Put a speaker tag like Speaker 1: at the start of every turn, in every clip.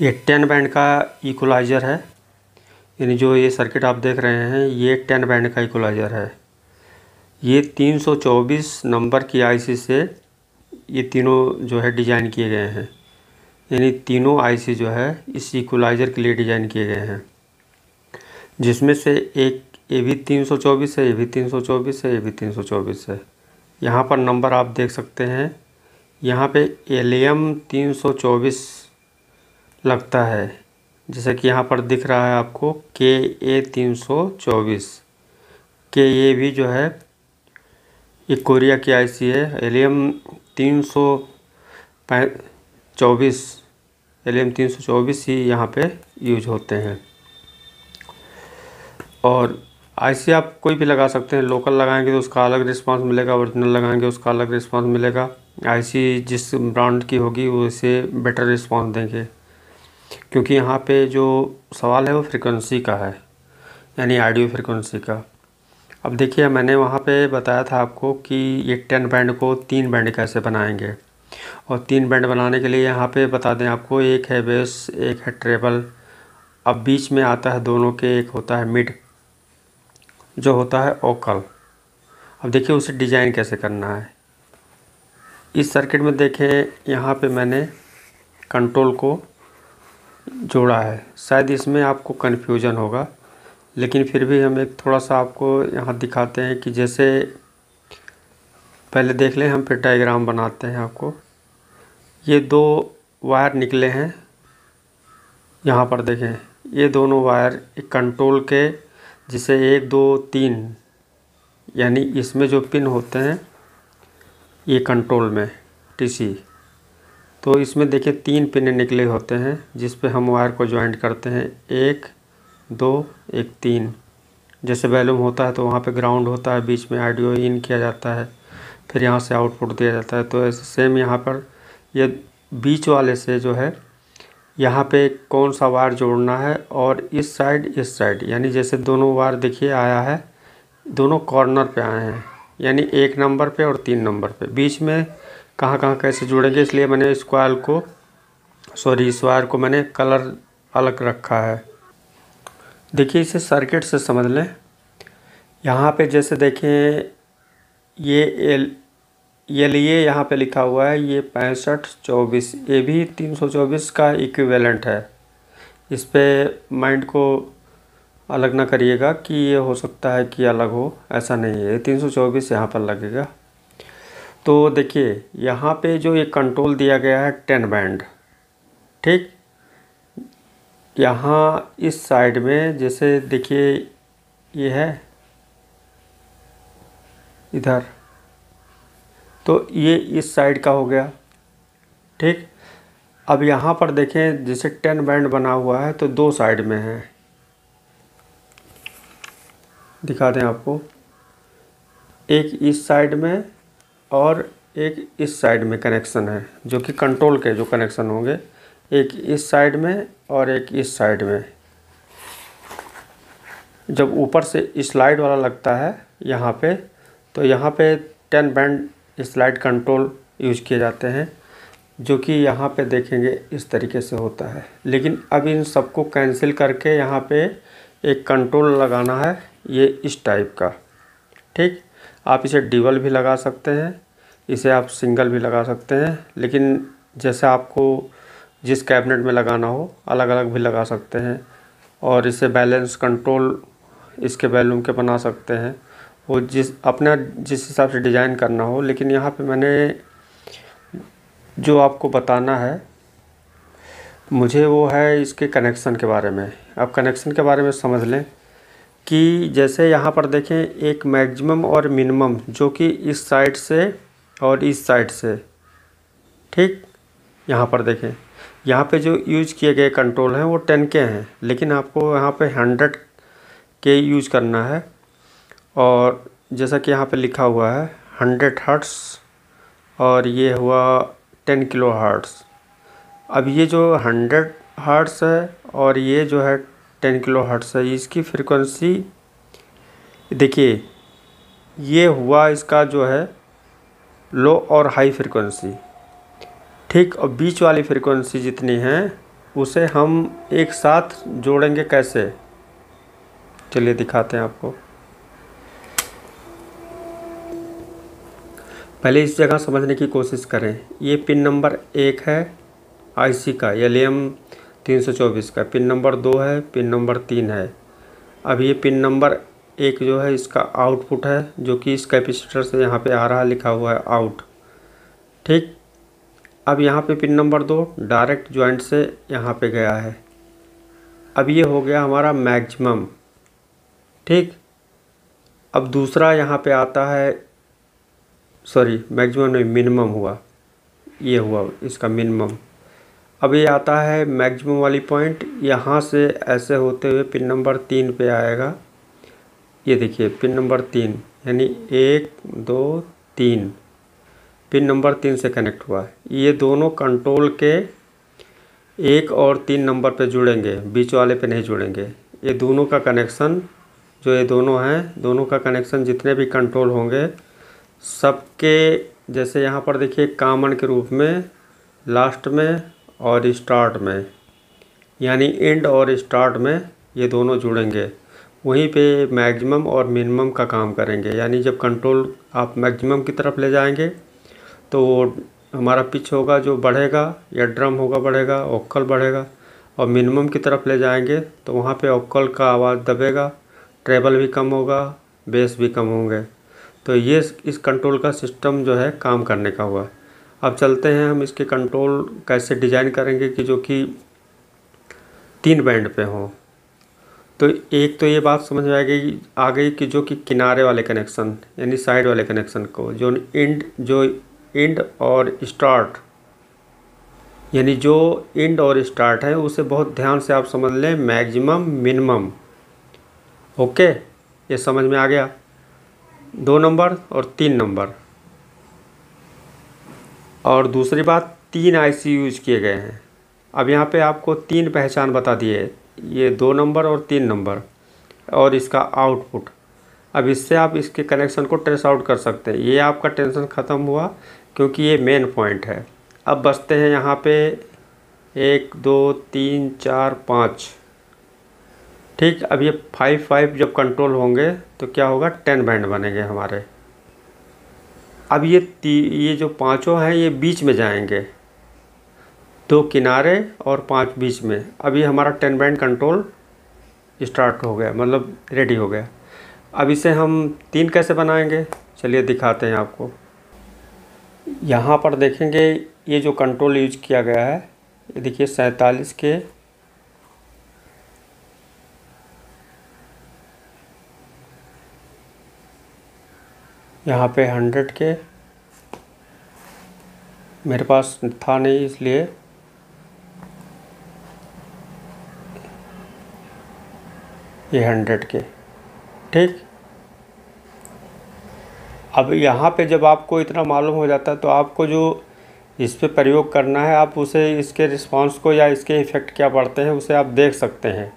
Speaker 1: ये ten band का equaliser है। यानी जो ये सर्किट आप देख रहे हैं, ये टेन बैंड का इक्वलाइज़र है। ये 324 नंबर की आईसी से ये तीनों जो है डिज़ाइन किए गए हैं। यानी तीनों आईसी जो है, इस इक्वलाइज़र के लिए डिज़ाइन किए गए हैं। जिसमें से एक ये भी तीन सौ चौबीस है, ये भी तीन सौ चौबीस है, ये भी तीन सौ चौबीस है। यहाँ पर नंबर आप देख सकते हैं। यहाँ पे तीन सौ चौबीस लगता है। जैसे कि यहाँ पर दिख रहा है आपको के ए तीन सौ चौबीस। के ए भी जो है ये कोरिया की आईसी है। एलियम तीन सौ चौबीस। एलियम तीन सौ चौबीस ही यहाँ पे यूज़ होते हैं। और आईसी आप कोई भी लगा सकते हैं। लोकल लगाएँगे तो उसका अलग रिस्पांस मिलेगा, ओरिजिनल लगाएँगे उसका अलग रिस्पांस मिलेगा। आईसी जिस ब्रांड की होगी, वो इसे बेटर रिस्पांस देंगे। क्योंकि यहाँ पे जो सवाल है वो फ्रिक्वेंसी का है, यानी आडियो फ्रिक्वेंसी का। अब देखिए, मैंने वहाँ पे बताया था आपको कि ये टेन बैंड को तीन बैंड कैसे बनाएँगे। और तीन बैंड बनाने के लिए यहाँ पे बता दें आपको, एक है बेस एक है ट्रेबल अब बीच में आता है दोनों के, एक होता है मिड जो होता है ओकल अब देखिए, उसे डिज़ाइन कैसे करना है। इस सर्किट में देखें, यहाँ पे मैंने कंट्रोल को जोड़ा है। शायद इसमें आपको कन्फ्यूज़न होगा, लेकिन फिर भी हम एक थोड़ा सा आपको यहाँ दिखाते हैं कि जैसे पहले देख लें, हम फिर डायग्राम बनाते हैं आपको। ये दो वायर निकले हैं, यहाँ पर देखें। ये दोनों वायर एक कंट्रोल के, जिसे एक, दो, तीन, यानी इसमें जो पिन होते हैं, ये कंट्रोल में टीसी तो इसमें देखिए तीन पिन निकले होते हैं, जिस पे हम वायर को ज्वाइंट करते हैं। एक, दो, एक, तीन। जैसे वैल्यूम होता है तो वहाँ पे ग्राउंड होता है, बीच में ऑडियो इन किया जाता है, फिर यहाँ से आउटपुट दिया जाता है। तो ऐसे सेम यहाँ पर। ये बीच वाले से जो है, यहाँ पे कौन सा वायर जोड़ना है और इस साइड इस साइड यानी जैसे दोनों वायर देखिए आया है, दोनों कॉर्नर पे आए हैं। यानी एक नंबर पे और तीन नंबर पे। बीच में कहाँ कहाँ कैसे जुड़ेंगे, इसलिए मैंने कॉयल को, सॉरी, इस वायर को मैंने कलर अलग रखा है। देखिए, इसे सर्किट से समझ लें। यहाँ पे जैसे देखें, ये एल, ये लिए यहाँ पे लिखा हुआ है, ये पैंसठ चौबीस, ये भी तीन सौ चौबीस का इक्विवेलेंट है। इस पर माइंड को अलग ना करिएगा कि ये हो सकता है कि अलग हो, ऐसा नहीं है। तीन सौ चौबीस यहाँ पर लगेगा। तो देखिए, यहाँ पे जो ये कंट्रोल दिया गया है टेन बैंड ठीक? यहाँ इस साइड में जैसे देखिए, ये है, इधर तो ये इस साइड का हो गया, ठीक? अब यहाँ पर देखें, जैसे टेन बैंड बना हुआ है तो दो साइड में है। दिखा दें आपको। एक इस साइड में और एक इस साइड में कनेक्शन है, जो कि कंट्रोल के जो कनेक्शन होंगे, एक इस साइड में और एक इस साइड में। जब ऊपर से स्लाइड वाला लगता है यहाँ पे तो यहाँ पे ten band slide control use किए जाते हैं, जो कि यहाँ पे देखेंगे इस तरीके से होता है। लेकिन अब इन सबको कैंसिल करके यहाँ पे एक कंट्रोल लगाना है, ये इस टाइप का। ठीक? आप इसे डिबल भी लगा सकते हैं, इसे आप सिंगल भी लगा सकते हैं, लेकिन जैसे आपको जिस कैबिनेट में लगाना हो अलग अलग भी लगा सकते हैं और इसे बैलेंस कंट्रोल इसके वैल्यूम के बना सकते हैं। वो जिस, अपना जिस हिसाब से डिज़ाइन करना हो, लेकिन यहाँ पे मैंने जो आपको बताना है, मुझे वो है इसके कनेक्शन के बारे में। अब कनेक्शन के बारे में समझ लें। कि जैसे यहाँ पर देखें, एक मैक्सिमम और मिनिमम जो कि इस साइड से और इस साइड से। ठीक? यहाँ पर देखें। यहाँ पे जो यूज़ किए गए कंट्रोल हैं, वो टेन के हैं, लेकिन आपको यहाँ पे हंड्रेड के यूज़ करना है। और जैसा कि यहाँ पे लिखा हुआ है हंड्रेड हर्ट्स और ये हुआ टेन किलो हर्ट्स अब ये जो हंड्रेड हर्ट्स है और ये जो है टेन किलो हर्ट्स है। इसकी फ्रिक्वेंसी, देखिए, ये हुआ इसका जो है, लो और हाई फ्रिक्वेंसी। ठीक और बीच वाली फ्रिक्वेंसी जितनी है, उसे हम एक साथ जोड़ेंगे कैसे? चलिए दिखाते हैं आपको। पहले इस जगह समझने की कोशिश करें। ये पिन नंबर एक है आईसी का एल एम तीन सौ चौबीस का। पिन नंबर दो है, पिन नंबर तीन है। अब ये पिन नंबर एक जो है, इसका आउटपुट है, जो कि इस कैपेसिटर से यहाँ पे आ रहा लिखा हुआ है आउट। ठीक? अब यहाँ पे पिन नंबर दो, डायरेक्ट जॉइंट से यहाँ पे गया है। अब ये हो गया हमारा मैक्सिमम। ठीक? अब दूसरा यहाँ पे आता है, सॉरी, मैक्सिमम नहीं, मिनिमम हुआ। ये हुआ इसका मिनिमम। ये आता है मैक्सिमम वाली पॉइंट, यहाँ से ऐसे होते हुए पिन नंबर तीन पे आएगा। ये देखिए, पिन नंबर तीन, यानी एक, दो, तीन। पिन नंबर तीन से कनेक्ट हुआ है। ये दोनों कंट्रोल के एक और तीन नंबर पे जुड़ेंगे, बीच वाले पे नहीं जुड़ेंगे। ये दोनों का कनेक्शन, जो ये दोनों हैं, दोनों का कनेक्शन जितने भी कंट्रोल होंगे, सबके, जैसे यहाँ पर देखिए, कामन के रूप में, लास्ट में और स्टार्ट में, यानी एंड और स्टार्ट में ये दोनों जुड़ेंगे। वहीं पे मैक्सिमम और मिनिमम का काम करेंगे। यानी जब कंट्रोल आप मैक्सिमम की तरफ़ ले जाएँगे तो हमारा पिच होगा जो बढ़ेगा, या ड्रम होगा बढ़ेगा ओक्कल बढ़ेगा। और मिनिमम की तरफ़ ले जाएँगे तो वहाँ पे ओक्कल का आवाज़ दबेगा ट्रेबल भी कम होगा बेस भी कम होंगे। तो ये इस कंट्रोल का सिस्टम जो है काम करने का हुआ। अब चलते हैं हम इसके कंट्रोल कैसे डिज़ाइन करेंगे कि जो कि तीन बैंड पे हों। तो एक तो ये बात समझ में आ गई आ गई कि जो कि किनारे वाले कनेक्शन यानी साइड वाले कनेक्शन को, जो इंड जो इंड और स्टार्ट यानी जो इंड और स्टार्ट है, उसे बहुत ध्यान से आप समझ लें मैक्सिमम मिनिमम ओके ये समझ में आ गया? दो नंबर और तीन नंबर और दूसरी बात, तीन आईसी यूज़ किए गए हैं। अब यहाँ पे आपको तीन पहचान बता दिए। ये दो नंबर और तीन नंबर और इसका आउटपुट। अब इससे आप इसके कनेक्शन को ट्रेस आउट कर सकते हैं। ये आपका टेंशन ख़त्म हुआ क्योंकि ये मेन पॉइंट है। अब बचते हैं यहाँ पे एक, दो, तीन, चार, पाँच। ठीक, अब ये फाइव फाइव जब कंट्रोल होंगे तो क्या होगा? टेन बैंड बनेंगे हमारे। अब ये ती, ये जो पाँचों हैं, ये बीच में जाएँगे। दो किनारे और पाँच बीच में। अभी हमारा टेन बैंड कंट्रोल स्टार्ट हो गया मतलब रेडी हो गया। अब इसे हम तीन कैसे बनाएँगे? चलिए दिखाते हैं आपको। यहाँ पर देखेंगे, ये जो कंट्रोल यूज़ किया गया है, ये देखिए सैंतालीस के यहाँ पे हंड्रेड के। मेरे पास था नहीं इसलिए। ये हंड्रेड के। ठीक? अब यहाँ पे जब आपको इतना मालूम हो जाता है तो आपको जो इस पर प्रयोग करना है, आप उसे इसके रिस्पांस को या इसके इफ़ेक्ट क्या पड़ते हैं, उसे आप देख सकते हैं।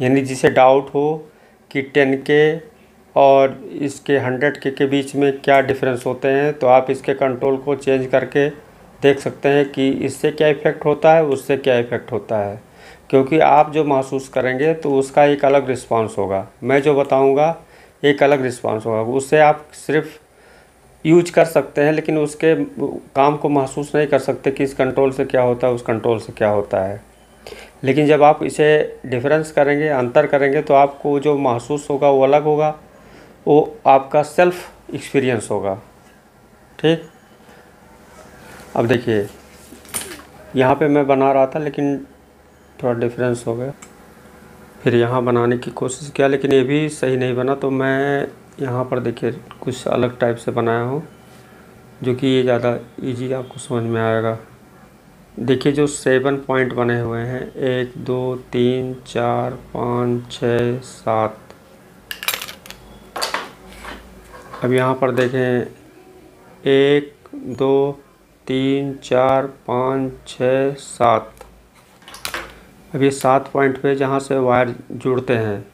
Speaker 1: यानी जिसे डाउट हो कि टेन के और इसके हंड्रेड के के बीच में क्या डिफरेंस होते हैं तो आप इसके कंट्रोल को चेंज करके देख सकते हैं कि इससे क्या इफ़ेक्ट होता है, उससे क्या इफ़ेक्ट होता है। क्योंकि आप जो महसूस करेंगे तो उसका एक अलग रिस्पांस होगा। मैं जो बताऊँगा, एक अलग रिस्पांस होगा। उससे आप सिर्फ़ यूज़ कर सकते हैं, लेकिन उसके काम को महसूस नहीं कर सकते कि इस कंट्रोल से क्या होता है, उस कंट्रोल से क्या होता है। लेकिन जब आप इसे डिफरेंस करेंगे, अंतर करेंगे तो आपको जो महसूस होगा, वो अलग होगा। वो आपका सेल्फ एक्सपीरियंस होगा। ठीक? अब देखिए, यहाँ पे मैं बना रहा था, लेकिन थोड़ा डिफरेंस हो गया। फिर यहाँ बनाने की कोशिश किया, लेकिन ये भी सही नहीं बना तो मैं यहाँ पर देखिए, कुछ अलग टाइप से बनाया हूँ, जो कि ये ज़्यादा इजी आपको समझ में आएगा। देखिए, जो सेवन पॉइंट बने हुए हैं, एक, दो, तीन, चार, पाँच, छः, सात अब यहाँ पर देखें, एक, दो, तीन, चार, पाँच छः सात। अब ये सात पॉइंट पे जहाँ से वायर जुड़ते हैं,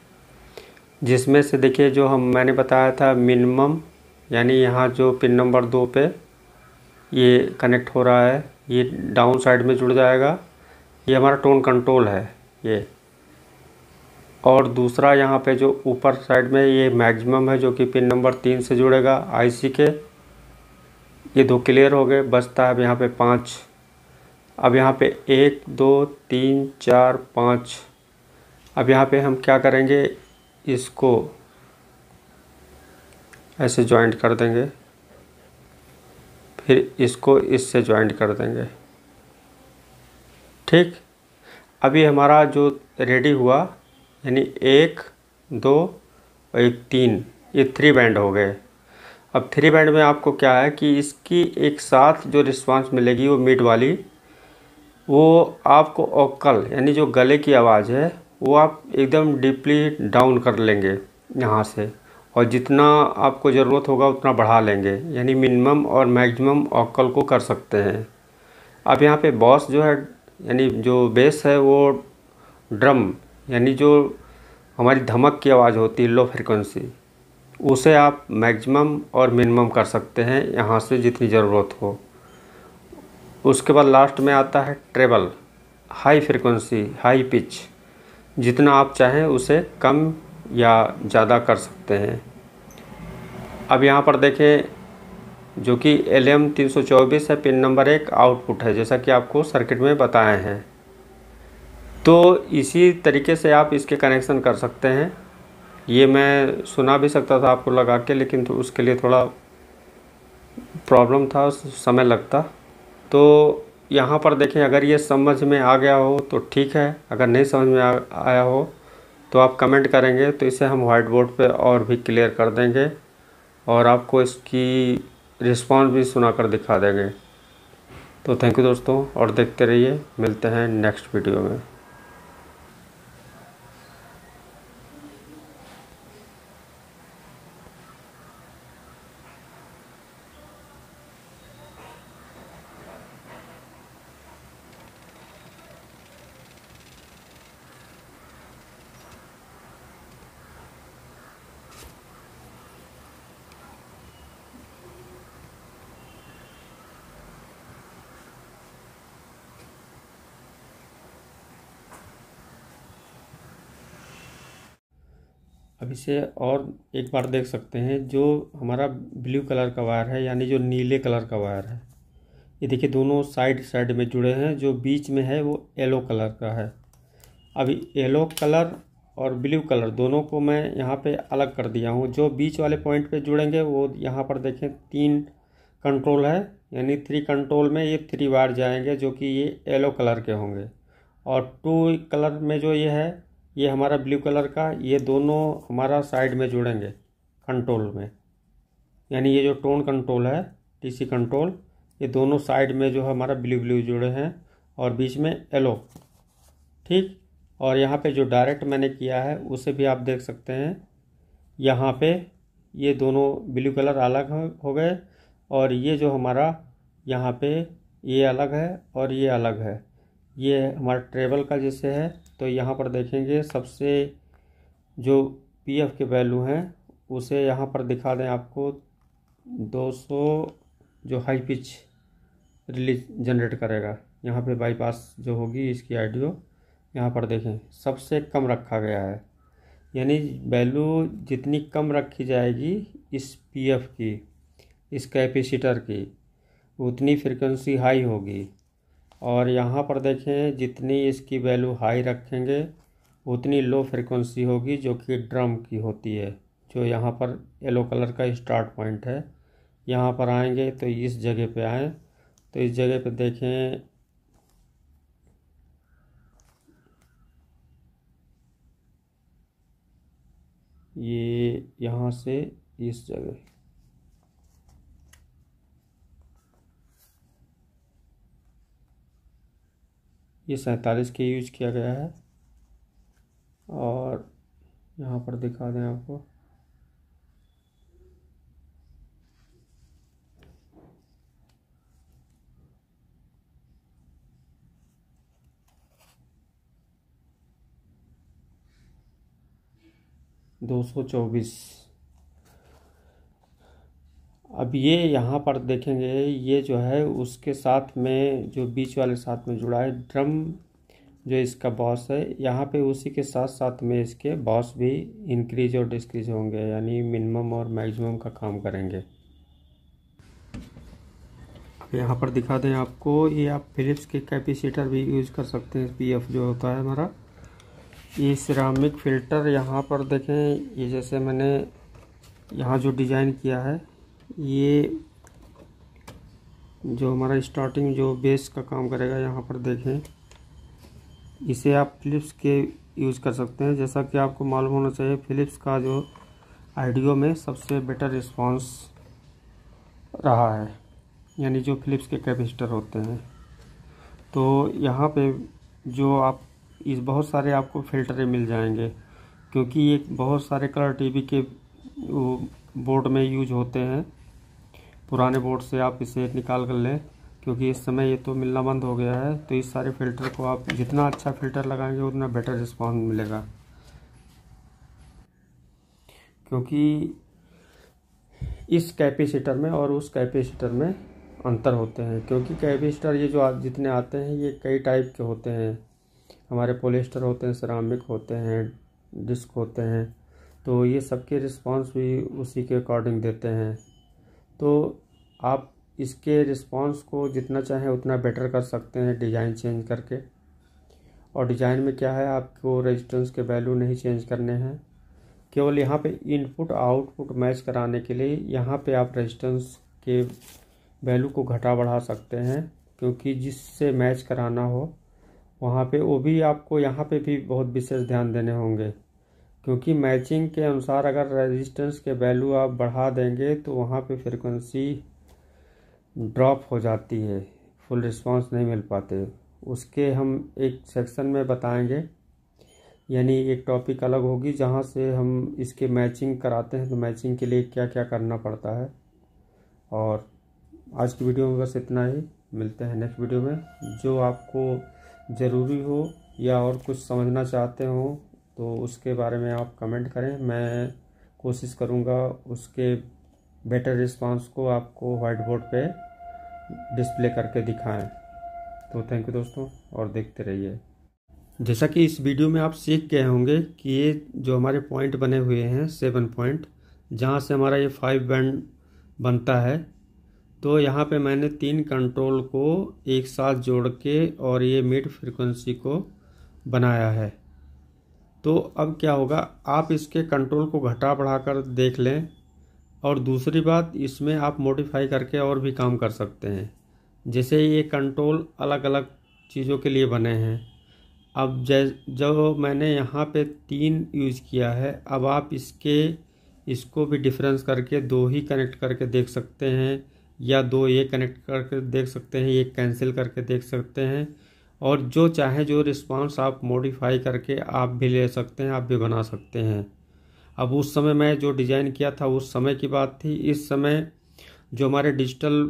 Speaker 1: जिसमें से देखिए जो हम, मैंने बताया था मिनिमम, यानी यहाँ जो पिन नंबर दो पे ये कनेक्ट हो रहा है, ये डाउन साइड में जुड़ जाएगा। ये हमारा टोन कंट्रोल है, ये। और दूसरा यहाँ पे जो ऊपर साइड में ये मैक्सिमम है जो कि पिन नंबर तीन से जुड़ेगा आईसी के ये दो क्लियर हो गए बचता है अब यहाँ पे पाँच। अब यहाँ पे एक, दो, तीन, चार, पाँच। अब यहाँ पे हम क्या करेंगे, इसको ऐसे जॉइंट कर देंगे, फिर इसको इससे जॉइंट कर देंगे। ठीक? अभी हमारा जो रेडी हुआ यानी एक, दो और एक तीन, ये थ्री बैंड हो गए। अब थ्री बैंड में आपको क्या है कि इसकी एक साथ जो रिस्पांस मिलेगी, वो मिड वाली, वो आपको ओकल, यानी जो गले की आवाज़ है, वो आप एकदम डीपली डाउन कर लेंगे यहाँ से। और जितना आपको ज़रूरत होगा, उतना बढ़ा लेंगे। यानी मिनिमम और मैक्सिमम ओकल को कर सकते हैं। अब यहाँ पे बॉस जो है, यानी जो बेस है, वो ड्रम यानी जो हमारी धमक की आवाज़ होती है लो फ्रिक्वेंसी उसे आप मैक्सिमम और मिनिमम कर सकते हैं, यहाँ से जितनी ज़रूरत हो। उसके बाद लास्ट में आता है treble high frequency high pitch जितना आप चाहें उसे कम या ज़्यादा कर सकते हैं। अब यहाँ पर देखें, जो कि एल एम तीन सौ चौबीस है पिन नंबर एक आउटपुट है, जैसा कि आपको सर्किट में बताए हैं। तो इसी तरीके से आप इसके कनेक्शन कर सकते हैं। ये मैं सुना भी सकता था आपको लगा के लेकिन तो उसके लिए थोड़ा प्रॉब्लम था समय लगता। तो यहाँ पर देखें अगर ये समझ में आ गया हो तो ठीक है अगर नहीं समझ में आ, आया हो तो आप कमेंट करेंगे तो इसे हम वाइट बोर्ड पर और भी क्लियर कर देंगे और आपको इसकी रिस्पॉन्स भी सुना कर दिखा देंगे। तो थैंक यू दोस्तों और देखते रहिए मिलते हैं नेक्स्ट वीडियो में। इसे और एक बार देख सकते हैं, जो हमारा ब्लू कलर का वायर है, यानी जो नीले कलर का वायर है। ये देखिए, दोनों साइड साइड में जुड़े हैं, जो बीच में है, वो येलो कलर का है। अभी येलो कलर और ब्लू कलर दोनों को मैं यहाँ पे अलग कर दिया हूँ। जो बीच वाले पॉइंट पे जुड़ेंगे, वो यहाँ पर देखें, तीन कंट्रोल है, यानी थ्री कंट्रोल में ये थ्री वायर जाएँगे, जो कि ये येलो कलर के होंगे। और टू कलर में जो ये है ये हमारा ब्लू कलर का, ये दोनों हमारा साइड में जुड़ेंगे कंट्रोल में। यानी ये जो टोन कंट्रोल है टीसी कंट्रोल ये दोनों साइड में जो है हमारा ब्लू ब्लू जुड़े हैं और बीच में येलो ठीक? और यहाँ पे जो डायरेक्ट मैंने किया है, उसे भी आप देख सकते हैं। यहाँ पे ये दोनों ब्लू कलर अलग हो गए और ये जो हमारा यहाँ पे ये अलग है और ये अलग है। ये हमारा ट्रेवल का जैसे है तो यहाँ पर देखेंगे सबसे जो पीएफ के वैल्यू हैं, उसे यहाँ पर दिखा दें आपको 200 जो हाई पिच रिलीज़ जनरेट करेगा। यहाँ पे बाईपास जो होगी इसकी आडियो यहाँ पर देखें, सबसे कम रखा गया है। यानी वैल्यू जितनी कम रखी जाएगी इस पीएफ की, इस कैपेसिटर की, उतनी फ्रिक्वेंसी हाई होगी। और यहाँ पर देखें, जितनी इसकी वैल्यू हाई रखेंगे, उतनी लो फ्रिक्वेंसी होगी जो कि ड्रम की होती है, जो यहाँ पर येलो कलर का स्टार्ट पॉइंट है। यहाँ पर आएँगे तो इस जगह पे आएँ। तो इस जगह पे देखें, ये यहाँ से इस जगह। ये सैंतालीस के यूज़ किया गया है। और यहाँ पर दिखा दें आपको। दो सौ चौबीस। अब ये यहाँ पर देखेंगे, ये जो है उसके साथ में, जो बीच वाले साथ में जुड़ा है, ड्रम जो इसका बॉस है, यहाँ पे उसी के साथ साथ में इसके बॉस भी इंक्रीज और डिस्क्रीज होंगे, यानी मिनिमम और मैक्सिमम का काम करेंगे। यहाँ पर दिखा दें आपको, ये आप फिलिप्स के कैपेसिटर भी यूज़ कर सकते हैं पीएफ जो होता है हमारा। ये सिरामिक फ़िल्टर यहाँ पर देखें, ये जैसे मैंने यहाँ जो डिज़ाइन किया है ये जो हमारा स्टार्टिंग जो बेस का काम करेगा, यहाँ पर देखें। इसे आप फिलिप्स के यूज़ कर सकते हैं। जैसा कि आपको मालूम होना चाहिए फिलिप्स का जो आइडियो में सबसे बेटर रिस्पांस रहा है, यानी जो फिलिप्स के कैपेसिटर होते हैं। तो यहाँ पे जो आप, इस बहुत सारे आपको फ़िल्टरें मिल जाएँगे, क्योंकि ये बहुत सारे कलर टीवी के बोर्ड में यूज़ होते हैं। पुराने बोर्ड से आप इसे निकाल कर लें, क्योंकि इस समय ये तो मिलना बंद हो गया है तो इस सारे फ़िल्टर को आप जितना अच्छा फ़िल्टर लगाएँगे, उतना बेटर रिस्पॉन्स मिलेगा। क्योंकि इस कैपेसिटर में और उस कैपेसिटर में अंतर होते हैं, क्योंकि कैपेसिटर ये जो जितने आते हैं, ये कई टाइप के होते हैं। हमारे पोलिस्टर होते हैं, सरामिक होते हैं, डिस्क होते हैं तो ये सबके रिस्पांस भी उसी के अकॉर्डिंग देते हैं। तो आप इसके रिस्पांस को जितना चाहें उतना बेटर कर सकते हैं डिज़ाइन चेंज करके। और डिज़ाइन में क्या है, आपको रेजिस्टेंस के वैल्यू नहीं चेंज करने हैं। केवल यहाँ पे इनपुट आउटपुट मैच कराने के लिए यहाँ पे आप रेजिस्टेंस के वैल्यू को घटा बढ़ा सकते हैं, क्योंकि जिससे मैच कराना हो, वहाँ पे वो भी आपको यहाँ पे भी बहुत विशेष ध्यान देने होंगे। क्योंकि मैचिंग के अनुसार अगर रेजिस्टेंस के वैल्यू आप बढ़ा देंगे तो वहाँ पे फ्रिक्वेंसी ड्रॉप हो जाती है फुल रिस्पांस नहीं मिल पाते। उसके हम एक सेक्शन में बताएँगे, यानी एक टॉपिक अलग होगी जहाँ से हम इसके मैचिंग कराते हैं तो मैचिंग के लिए क्या क्या करना पड़ता है। और आज की वीडियो में बस इतना ही। मिलते हैं नेक्स्ट वीडियो में। जो आपको ज़रूरी हो या और कुछ समझना चाहते हो तो उसके बारे में आप कमेंट करें। मैं कोशिश करूँगा उसके बेटर रिस्पांस को आपको वाइट बोर्ड पे डिस्प्ले करके दिखाएँ। तो थैंक यू दोस्तों, और देखते रहिए। जैसा कि इस वीडियो में आप सीख गए होंगे कि ये जो हमारे पॉइंट बने हुए हैं सेवन पॉइंट जहाँ से हमारा ये फाइव बैंड बनता है तो यहाँ पे मैंने तीन कंट्रोल को एक साथ जोड़ के और ये मिड फ्रिक्वेंसी को बनाया है। तो अब क्या होगा? आप इसके कंट्रोल को घटा बढ़ा कर देख लें और दूसरी बात, इसमें आप मॉडिफाई करके और भी काम कर सकते हैं। जैसे ये कंट्रोल अलग अलग चीज़ों के लिए बने हैं। अब जै, जो मैंने यहाँ पे तीन यूज़ किया है, अब आप इसके, इसको भी डिफरेंस करके दो ही कनेक्ट करके देख सकते हैं या दो ये कनेक्ट करके देख सकते हैं, ये कैंसिल करके देख सकते हैं। और जो चाहे जो रिस्पांस आप मॉडिफाई करके आप भी ले सकते हैं, आप भी बना सकते हैं। अब उस समय मैं जो डिज़ाइन किया था, उस समय की बात थी। इस समय जो हमारे डिजिटल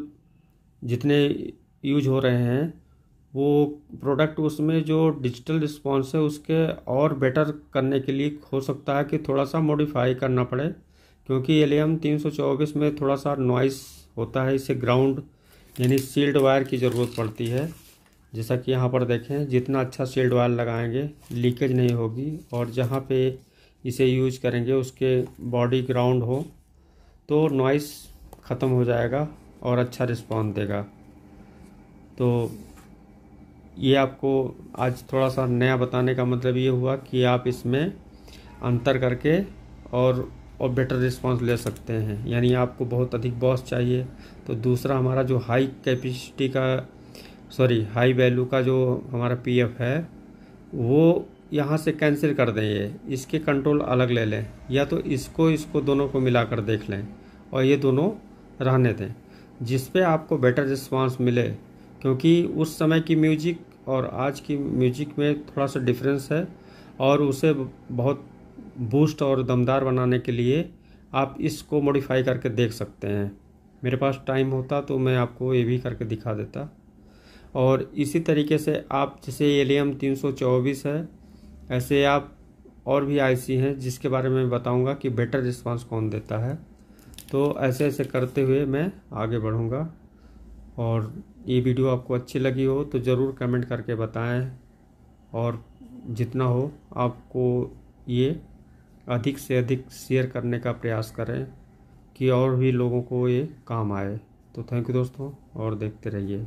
Speaker 1: जितने यूज़ हो रहे हैं, वो प्रोडक्ट उसमें जो डिजिटल रिस्पांस है, उसके और बेटर करने के लिए हो सकता है कि थोड़ा सा मॉडिफाई करना पड़े, क्योंकि एल एम तीन में थोड़ा सा नॉइस होता है, इसे ग्राउंड यानी सील्ड वायर की ज़रूरत पड़ती है। जैसा कि यहाँ पर देखें, जितना अच्छा सील्ड वायर लगाएँगे लीकेज नहीं होगी और जहाँ पे इसे यूज़ करेंगे, उसके बॉडी ग्राउंड हो तो नॉइस ख़त्म हो जाएगा और अच्छा रिस्पॉन्स देगा। तो ये आपको आज थोड़ा सा नया बताने का मतलब ये हुआ कि आप इसमें अंतर करके और और बेटर रिस्पांस ले सकते हैं। यानी आपको बहुत अधिक बॉस चाहिए। तो दूसरा हमारा जो हाई कैपेसिटी का सॉरी हाई वैल्यू का जो हमारा पीएफ है, वो यहाँ से कैंसिल कर दें ये। इसके कंट्रोल अलग ले लें, या तो इसको इसको दोनों को मिलाकर देख लें और ये दोनों रहने दें जिस पे आपको बेटर रिस्पांस मिले। क्योंकि उस समय की म्यूज़िक और आज की म्यूज़िक में थोड़ा सा डिफरेंस है और उसे बहुत बूस्ट और दमदार बनाने के लिए आप इसको मॉडिफाई करके देख सकते हैं। मेरे पास टाइम होता तो मैं आपको ये भी करके दिखा देता। और इसी तरीके से आप, जैसे एलियम तीन सौ चौबीस है, ऐसे आप और भी आईसी हैं, जिसके बारे में बताऊँगा कि बेटर रिस्पांस कौन देता है। तो ऐसे ऐसे करते हुए मैं आगे बढ़ूँगा। और ये वीडियो आपको अच्छी लगी हो तो ज़रूर कमेंट करके बताएँ। और जितना हो आपको ये अधिक से अधिक शेयर करने का प्रयास करें कि और भी लोगों को ये काम आए। तो थैंक यू दोस्तों, और देखते रहिए।